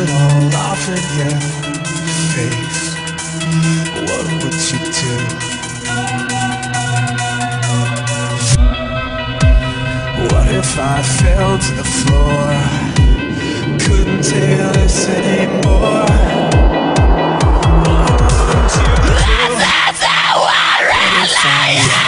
it all off of your face What would you do? What if I fell to the floor? Couldn't take this anymore What would you do? This is the one